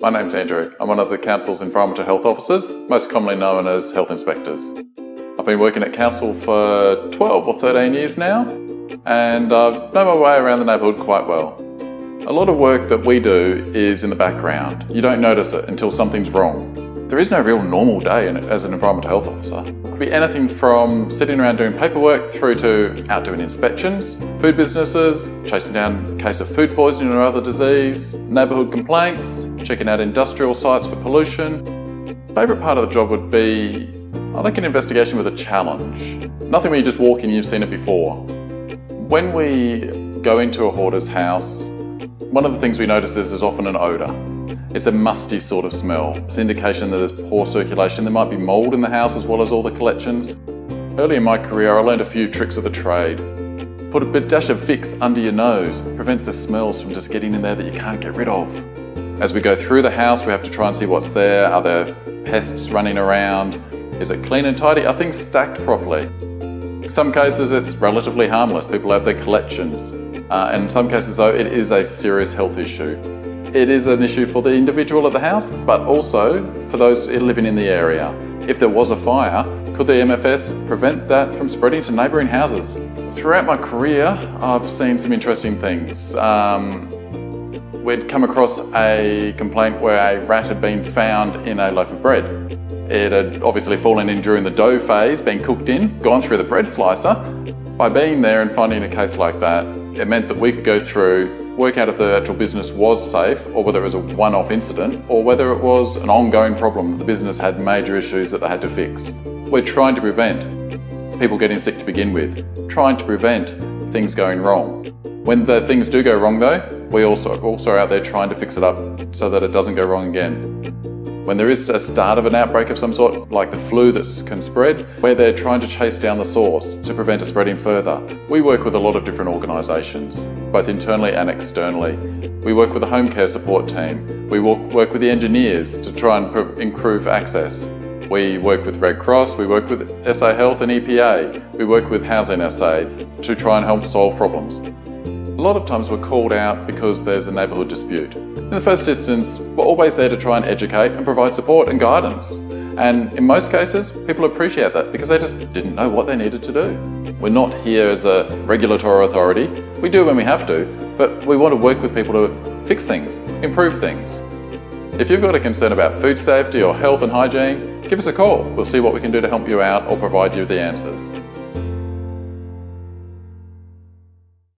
My name's Andrew. I'm one of the Council's Environmental Health Officers, most commonly known as Health Inspectors. I've been working at Council for 12 or 13 years now, and I know my way around the neighbourhood quite well. A lot of work that we do is in the background. You don't notice it until something's wrong. There is no real normal day as an environmental health officer. It could be anything from sitting around doing paperwork through to out doing inspections, food businesses, chasing down a case of food poisoning or other disease, neighbourhood complaints, checking out industrial sites for pollution. Favourite part of the job would be, I like an investigation with a challenge. Nothing where you just walk in and you've seen it before. When we go into a hoarder's house, one of the things we notice is there's often an odour. It's a musty sort of smell. It's an indication that there's poor circulation. There might be mould in the house as well as all the collections. Early in my career, I learned a few tricks of the trade. Put a bit dash of Vicks under your nose. Prevents the smells from just getting in there that you can't get rid of. As we go through the house, we have to try and see what's there. Are there pests running around? Is it clean and tidy? Are things stacked properly? In some cases, it's relatively harmless. People have their collections. Uh, in some cases, though, it is a serious health issue. It is an issue for the individual at the house, but also for those living in the area. If there was a fire, could the MFS prevent that from spreading to neighbouring houses? Throughout my career, I've seen some interesting things. Um, we'd come across a complaint where a rat had been found in a loaf of bread. It had obviously fallen in during the dough phase, been cooked in, gone through the bread slicer. By being there and finding a case like that, it meant that we could go through work out if the actual business was safe or whether it was a one-off incident or whether it was an ongoing problem. The business had major issues that they had to fix. We're trying to prevent people getting sick to begin with, trying to prevent things going wrong. When the things do go wrong though, we also also are out there trying to fix it up so that it doesn't go wrong again. When there is a start of an outbreak of some sort, like the flu that can spread, where they're trying to chase down the source to prevent it spreading further, we work with a lot of different organisations, both internally and externally. We work with the home care support team. We work with the engineers to try and improve access. We work with Red Cross, we work with SA Health and EPA, we work with Housing SA to try and help solve problems. Lot of times we're called out because there's a neighbourhood dispute. In the first instance, we're always there to try and educate and provide support and guidance. And in most cases, people appreciate that because they just didn't know what they needed to do. We're not here as a regulatory authority. We do when we have to, but we want to work with people to fix things, improve things. If you've got a concern about food safety or health and hygiene, give us a call. We'll see what we can do to help you out or provide you the answers.